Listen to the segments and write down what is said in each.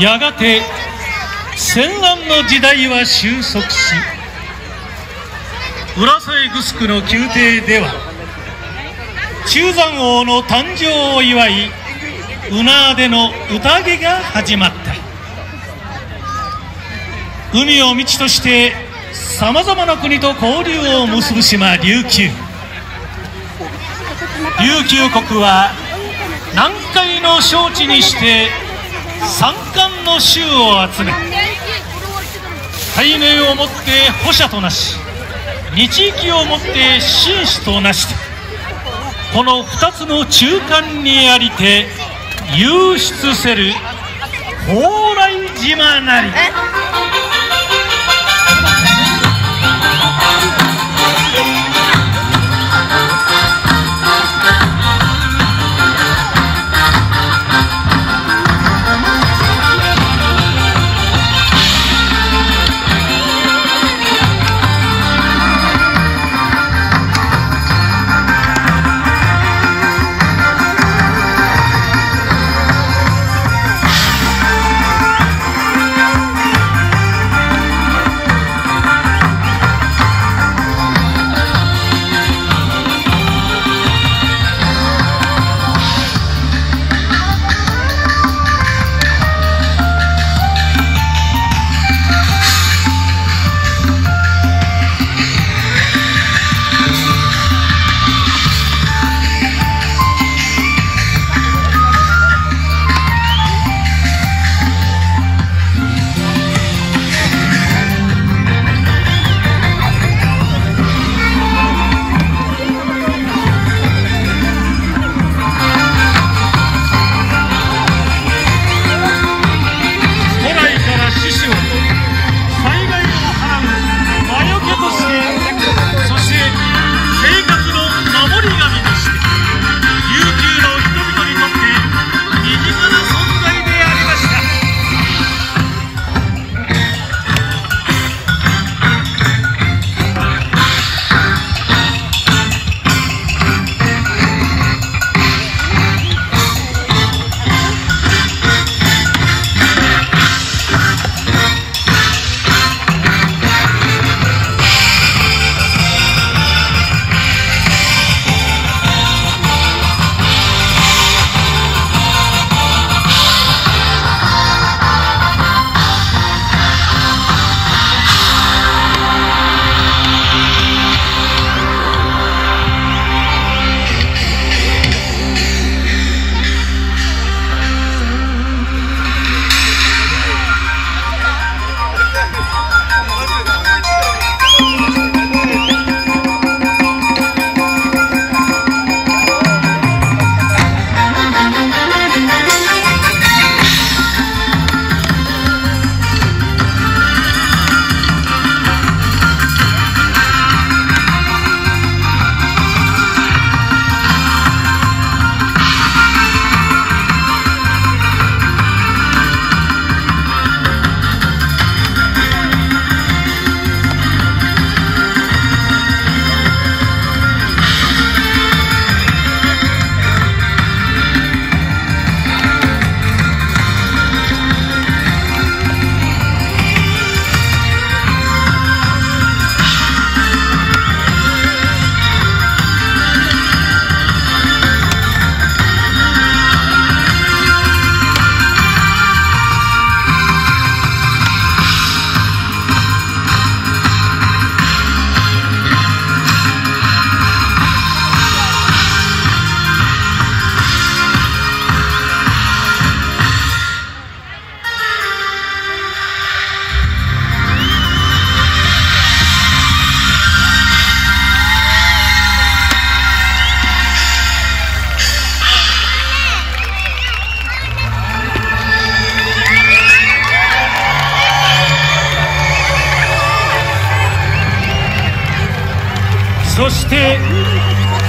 やがて戦乱の時代は収束し浦添城の宮廷では中山王の誕生を祝いうなでの宴が始まった。海を道としてさまざまな国と交流を結ぶ島琉球。琉球国は南海の招致にして三冠の州を集め対面をもって保者となし日域をもって紳士となしてこの二つの中間にありて湧出せる蓬莱島なり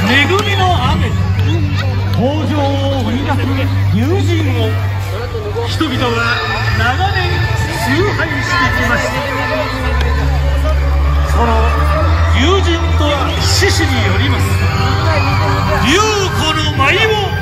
恵みの雨。登場を生み出す友人を人々は長年崇拝してきました。その友人と獅子によります。龍子の舞を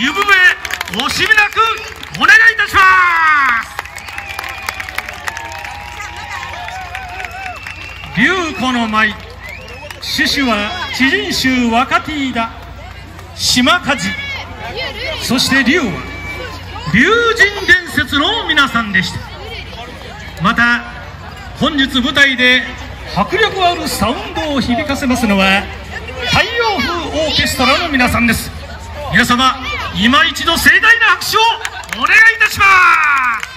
湯布べ惜しみなくお願いいたします龍子の舞獅子は知人衆若ティーダ島鍛冶そして龍は龍神伝説の皆さんでした。また本日舞台で迫力あるサウンドを響かせますのは太陽風オーケストラの皆さんです。皆様今一度盛大な拍手をお願いいたします。